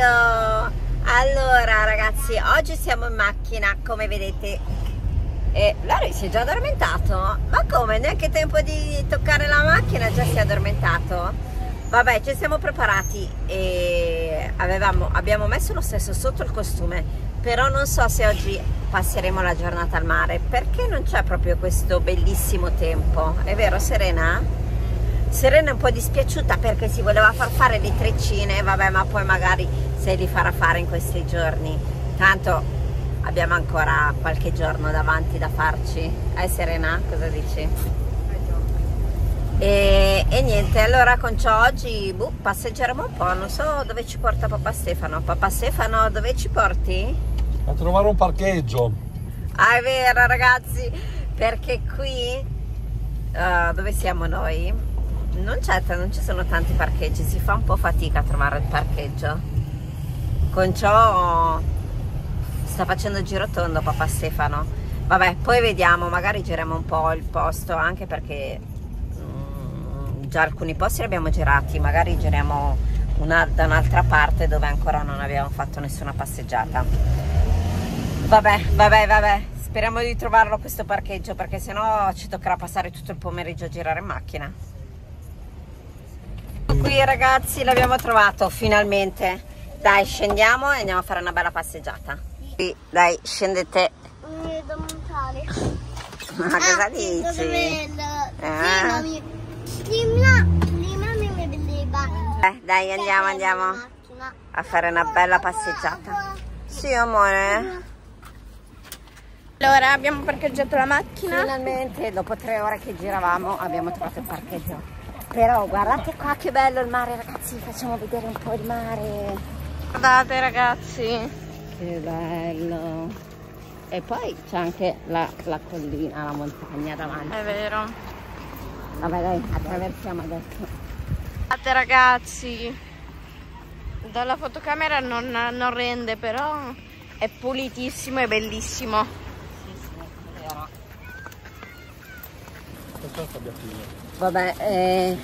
Oddio! Allora ragazzi, oggi siamo in macchina, come vedete. E Lori si è già addormentato? Ma come? Neanche tempo di toccare la macchina, già si è addormentato? Vabbè, ci siamo preparati e avevamo, abbiamo messo lo stesso sotto il costume, però non so se oggi passeremo la giornata al mare, perché non c'è proprio questo bellissimo tempo. È vero, Serena? Serena è un po' dispiaciuta perché si voleva far fare le treccine, vabbè, ma poi magari se li farà fare in questi giorni. Tanto abbiamo ancora qualche giorno davanti da farci. Eh Serena, cosa dici? E, e niente, allora con ciò oggi boh, passeggeremo un po', non so dove ci porta papà Stefano. Papà Stefano, dove ci porti? A trovare un parcheggio. Ah, è vero ragazzi, perché qui uh, dove siamo noi non c'è, non ci sono tanti parcheggi, si fa un po' fatica a trovare il parcheggio. Con ciò sta facendo giro tondo papà Stefano. Vabbè, poi vediamo, magari giriamo un po' il posto, anche perché um, già alcuni posti li abbiamo girati, magari giriamo una, da un'altra parte dove ancora non abbiamo fatto nessuna passeggiata. Vabbè, vabbè, vabbè, speriamo di trovarlo questo parcheggio perché sennò ci toccherà passare tutto il pomeriggio a girare in macchina qui ragazzi l'abbiamo trovato finalmente. Dai scendiamo e andiamo a fare una bella passeggiata. Sì, dai scendete mi devo montare ma ah, cosa dici? Ah. Dimla, dimla mi vedeva. Eh, dai andiamo andiamo a fare una bella passeggiata. sì amore. Allora abbiamo parcheggiato la macchina. Finalmente dopo tre ore che giravamo abbiamo trovato il parcheggio però guardate qua che bello il mare ragazzi facciamo vedere un po' il mare. Guardate ragazzi. Che bello. E poi c'è anche la, la, collina la montagna davanti. È vero. Vabbè dai attraversiamo adesso. Guardate ragazzi. Dalla fotocamera non, non rende però è pulitissimo e bellissimo. Sì sì è vero Vabbè, eh,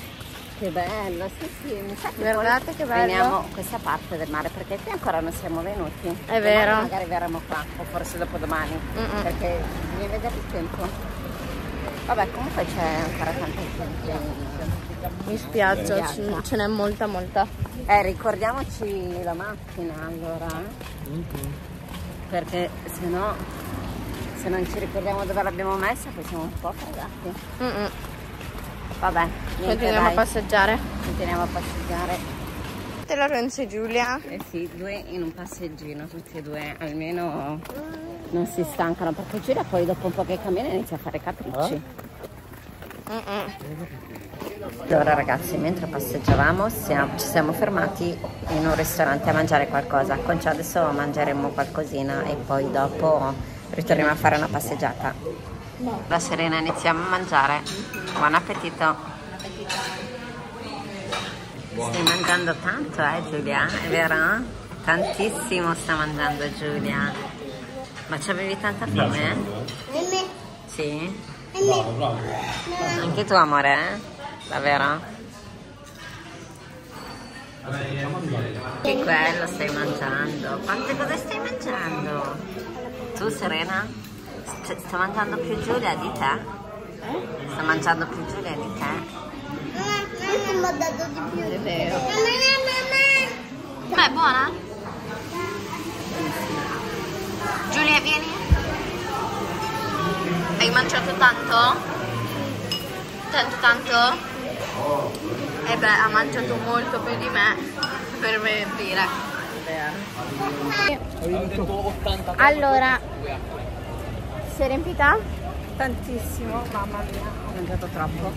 che bello, sì sì, mi sa che Guardate che bello. Veniamo questa parte del mare perché qui ancora non siamo venuti. È vero. Domani magari verremo qua, o forse dopodomani, mm -mm. perché bisogna vedere il tempo. Vabbè, comunque c'è ancora tanta gente. Mi spiace, ce n'è molta molta. Eh, ricordiamoci la macchina allora. Mm -hmm. Perché se no se non ci ricordiamo dove l'abbiamo messa poi siamo un po' fregati. Mm -mm. Vabbè, continuiamo dai. a passeggiare. Continuiamo a passeggiare. Te Lorenzo e Giulia? Eh sì, due in un passeggino, tutti e due, almeno non si stancano perché Giulia poi dopo un po' che cammina inizia a fare capricci. Eh? Allora ragazzi, mentre passeggiavamo siamo, ci siamo fermati in un ristorante a mangiare qualcosa. Con ciò adesso mangeremo qualcosina e poi dopo ritorniamo a fare una passeggiata. La Serena iniziamo a mangiare. Buon appetito. Stai mangiando tanto, eh Giulia? È vero? Tantissimo sta mangiando Giulia. Ma ci avevi tanta fame? Sì? Anche tu amore? Eh? Davvero? Che quello stai mangiando? Quante cose stai mangiando? Tu Serena? Sta mangiando più Giulia di te? Eh? Sta mangiando più Giulia di te? Mamma mi ha dato di più. È vero. Ma è buona? Giulia, vieni. Hai mangiato tanto? Tanto, tanto? E eh beh, ha mangiato molto più di me, per me dire. Allora, si è riempita? Tantissimo, mamma mia, ho mangiato troppo.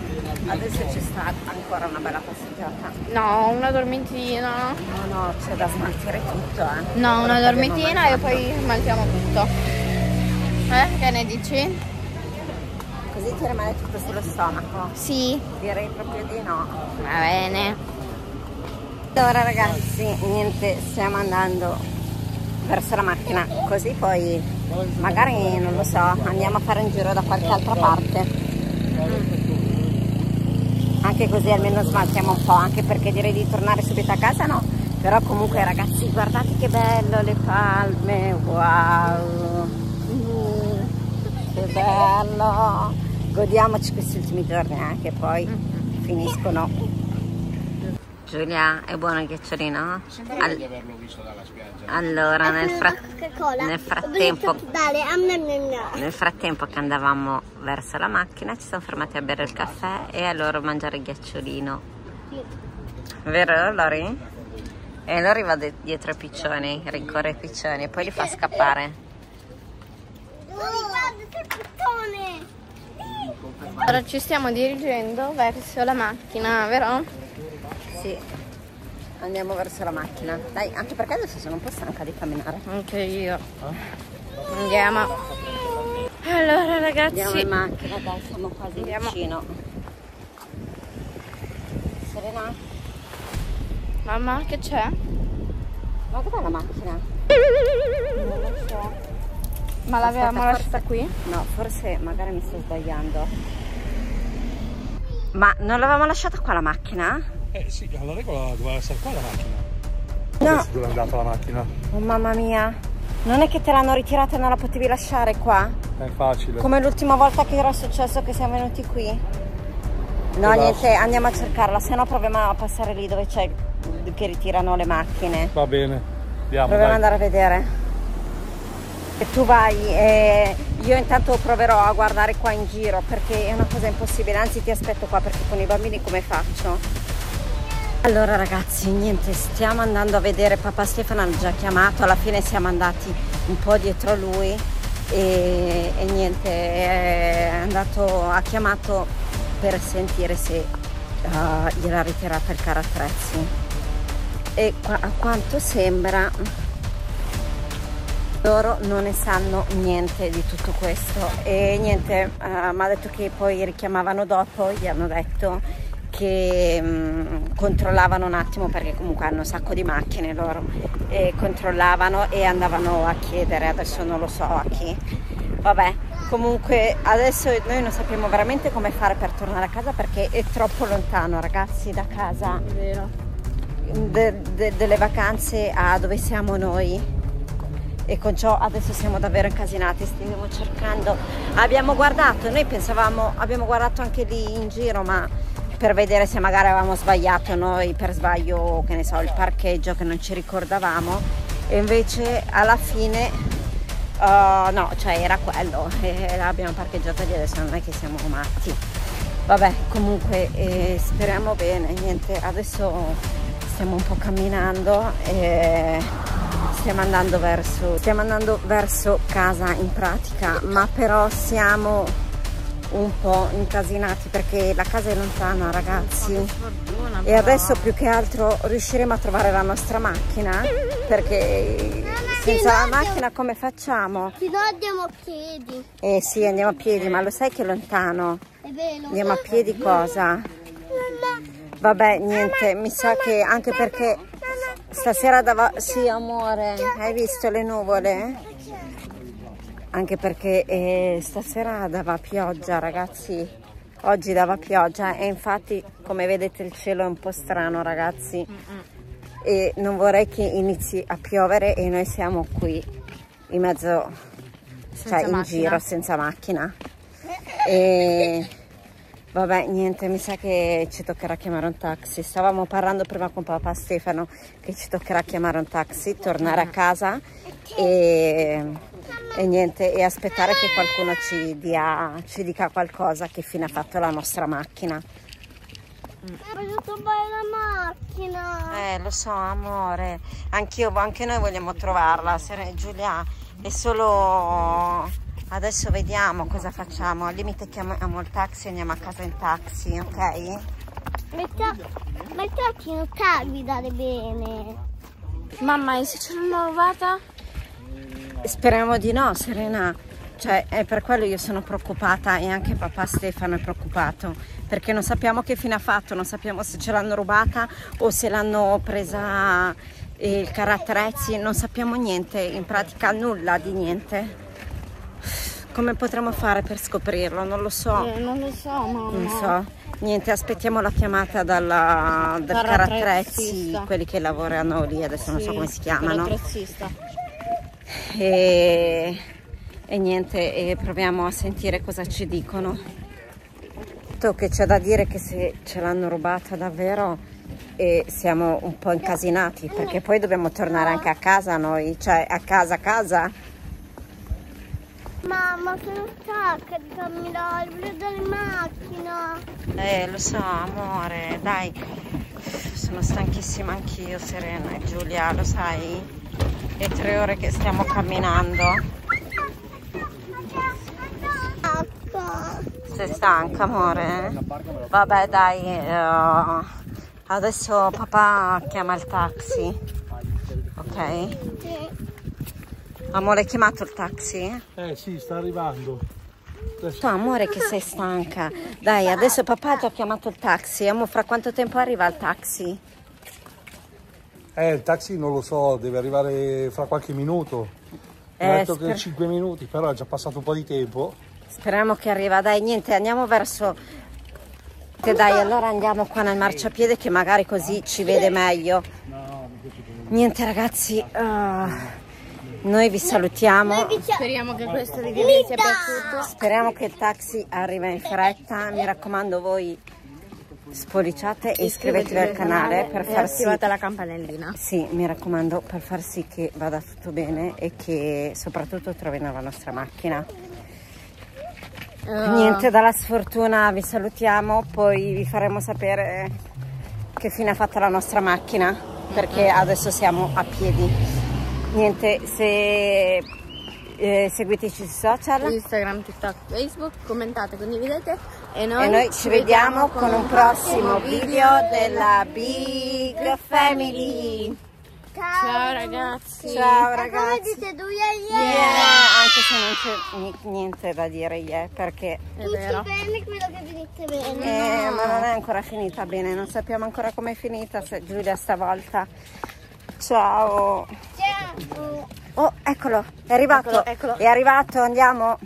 Adesso ci sta ancora una bella passeggiata. No, una dormitina. No, no, c'è da smaltire tutto, eh. No, una dormitina e poi smaltiamo tutto. Eh, che ne dici? Così ti rimane tutto sullo stomaco? Sì. Direi proprio di no. Va bene. Allora ragazzi, niente, stiamo andando verso la macchina, così poi magari, non lo so, andiamo a fare un giro da qualche altra parte. Anche così almeno smaltiamo un po', anche perché direi di tornare subito a casa no, Però comunque ragazzi guardate che bello le palme, wow! Che bello! Godiamoci questi ultimi giorni anche poi finiscono. Giulia, è buono il ghiacciolino? Al- di averlo visto dalla spiaggia. allora, nel, fra- nel frattempo. Nel frattempo che andavamo verso la macchina ci siamo fermati a bere il caffè e a loro mangiare il ghiacciolino. Vero Lori? E Lori va dietro ai piccioni, rincorre i piccioni e poi li fa scappare. guarda, che puttone! Ora ci stiamo dirigendo verso la macchina, vero? Sì, andiamo verso la macchina. Dai, anche perché adesso sono un po' stanca di camminare. Anche io. Andiamo. Allora ragazzi, Andiamo in macchina, dai, siamo quasi Andiamo. vicino. Serena, mamma che c'è? ma dov'è la macchina? Non lo so. Ma l'avevamo lasciata qui? No, forse magari mi sto sbagliando. Ma non l'avevamo lasciata qua la macchina? Eh sì, alla regola doveva essere qua la macchina. No. Dove è andata la macchina? Oh mamma mia. Non è che te l'hanno ritirata e non la potevi lasciare qua? È facile. Come l'ultima volta che era successo che siamo venuti qui? No, niente, andiamo a cercarla, se no proviamo a passare lì dove c'è che ritirano le macchine. Va bene. Andiamo, Proviamo ad andare a vedere. E tu vai e io intanto proverò a guardare qua in giro perché è una cosa impossibile, anzi ti aspetto qua perché con i bambini come faccio? Allora ragazzi, niente, stiamo andando a vedere, papà Stefano ha già chiamato, alla fine siamo andati un po' dietro lui e, e niente, è andato, ha chiamato per sentire se uh, gliel'ha ritirata il carattrezzi e qua- a quanto sembra loro non ne sanno niente di tutto questo. E niente, mi ha detto che poi richiamavano dopo, gli hanno detto che mm, controllavano un attimo perché comunque hanno un sacco di macchine loro e controllavano e andavano a chiedere, adesso non lo so a chi. Vabbè, comunque adesso noi non sappiamo veramente come fare per tornare a casa perché è troppo lontano ragazzi da casa. De- de- delle vacanze a dove siamo noi. E con ciò adesso siamo davvero incasinati, stiamo cercando, abbiamo guardato, noi pensavamo, abbiamo guardato anche lì in giro ma per vedere se magari avevamo sbagliato noi per sbaglio, che ne so, il parcheggio che non ci ricordavamo. E invece alla fine uh, no, cioè era quello. E l'abbiamo parcheggiato lì, adesso non è che siamo matti. Vabbè, comunque eh, speriamo bene, niente, adesso stiamo un po' camminando e stiamo andando verso, stiamo andando verso casa in pratica, ma però siamo un po' incasinati perché la casa è lontana ragazzi Fortuna. e adesso più che altro riusciremo a trovare la nostra macchina perché senza la macchina come facciamo? Se no andiamo a piedi. Eh sì andiamo a piedi ma lo sai che è lontano? È vero. Andiamo a piedi cosa? Vabbè, niente, mi sa che anche perché stasera dava... Sì, amore, hai visto le nuvole? Anche perché eh, stasera dava pioggia, ragazzi. Oggi dava pioggia e infatti, come vedete, il cielo è un po' strano, ragazzi. E non vorrei che inizi a piovere e noi siamo qui in mezzo, cioè in macchina. giro, senza macchina. E vabbè, niente, mi sa che ci toccherà chiamare un taxi. Stavamo parlando prima con papà Stefano che ci toccherà chiamare un taxi, tornare a casa e, e niente, e aspettare che qualcuno ci, dia, ci dica qualcosa che fine ha fatto la nostra macchina. Voglio trovare la macchina. Eh, lo so, amore. Anch'io, anche noi vogliamo trovarla, Giulia. È solo adesso vediamo cosa facciamo. Al limite chiamiamo il taxi e andiamo a casa in taxi, ok? Metta, ma il taxi non sa guidare bene. Mamma, e se ce l'hanno rubata? Speriamo di no, Serena. Cioè, è per quello io sono preoccupata e anche papà Stefano è preoccupato perché non sappiamo che fine ha fatto, non sappiamo se ce l'hanno rubata o se l'hanno presa eh, il caratterezzi, non sappiamo niente, in pratica nulla di niente. Come potremo fare per scoprirlo? Non lo so. Eh, non lo so, mamma. Non so. Niente, aspettiamo la chiamata dalla, del carattrezzi, quelli che lavorano lì, adesso non so Sì, come si chiamano. E, e niente, e proviamo a sentire cosa ci dicono. Che c'è da dire che se ce l'hanno rubata davvero e siamo un po' incasinati perché poi dobbiamo tornare anche a casa noi, cioè a casa a casa. Mamma, sono stanca di camminare, vedo le macchine. Eh, lo so, amore, dai. Sono stanchissima anch'io, Serena e Giulia, lo sai? È tre ore che stiamo camminando. Sei stanca, amore? Vabbè, dai. eh, adesso papà chiama il taxi. Ok? Sì. Amore, hai chiamato il taxi? Eh sì, sta arrivando. Adesso- Tu, amore, che sei stanca. Dai, adesso papà ha già chiamato il taxi. Amo, fra quanto tempo arriva il taxi? Eh, il taxi non lo so, deve arrivare fra qualche minuto. Mi Eh, ha detto che 5 minuti, però è già passato un po' di tempo. Speriamo che arriva. Dai, niente, andiamo verso... Che Dai, allora andiamo qua nel marciapiede che magari così ci vede meglio. Niente ragazzi, ah, noi vi salutiamo. Speriamo che questo video vi sia piaciuto. Speriamo che il taxi arrivi in fretta. Mi raccomando voi spolliciate e iscrivetevi al canale per far sì attivate la campanellina. Sì, mi raccomando per far sì che vada tutto bene e che soprattutto trovino la nostra macchina. Eh, Niente, dalla sfortuna vi salutiamo, poi vi faremo sapere che fine ha fatta la nostra macchina, perché adesso siamo a piedi. Niente, se eh, seguiteci sui social Instagram, TikTok, Facebook, commentate, condividete e noi, e noi ci vediamo con un prossimo video della Big Family. Ciao ragazzi. Ciao Come ragazzi. dite tu, yeah, yeah. Yeah, anche se non c'è ni- niente da dire yeah, perché È vero. Bene, quello che venite bene. eh, ma non è ancora finita bene, non sappiamo ancora com'è finita se Giulia stavolta. Ciao. Ciao. Oh, eccolo, è arrivato. Eccolo, eccolo. È arrivato, andiamo.